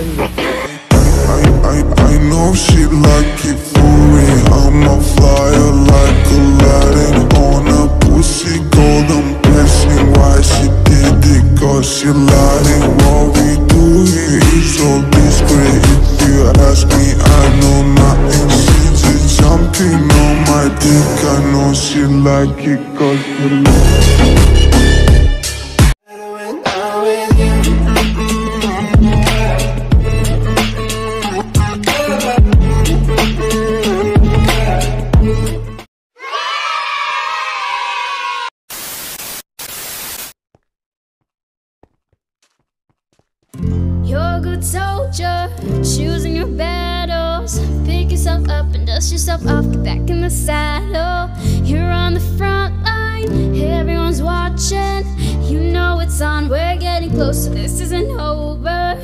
I, I, I know she like it for me I'm a flyer like Aladdin On a pussy golden blessing Why she did it? Cause she And what we do here is so discreet. If you ask me I know nothing. She's jumping on my dick. I know she like it cause she You're a good soldier, choosing your battles. Pick yourself up and dust yourself off, get back in the saddle. You're on the front line, everyone's watching. You know it's on, we're getting closer, this isn't over.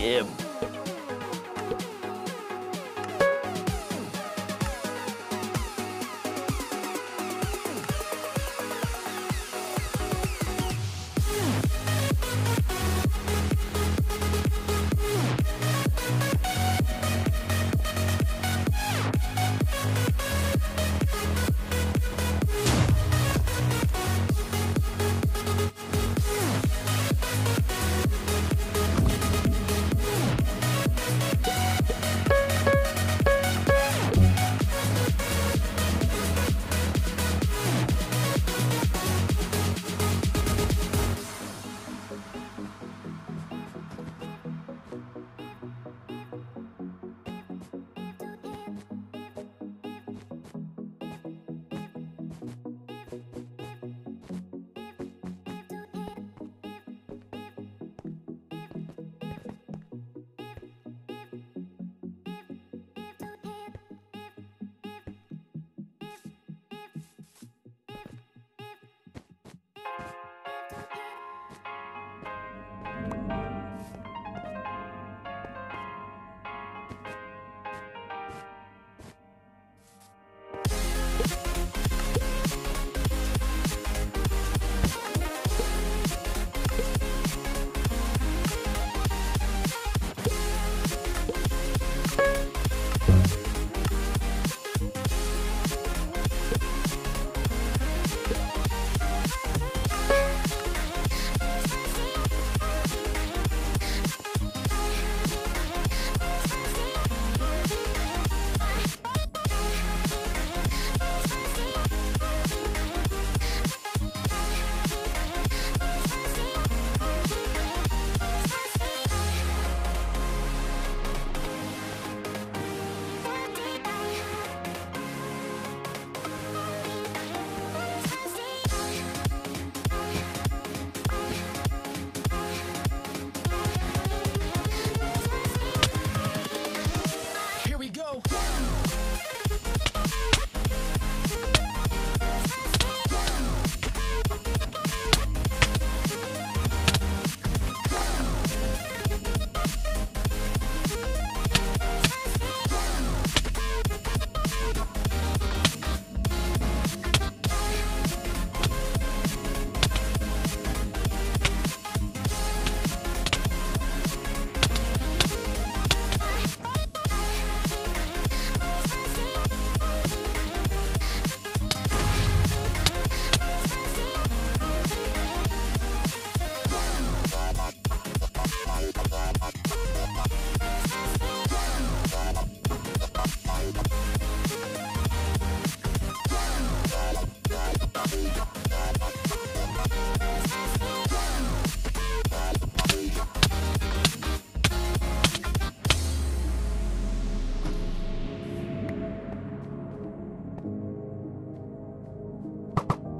Yeah. Bye.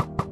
you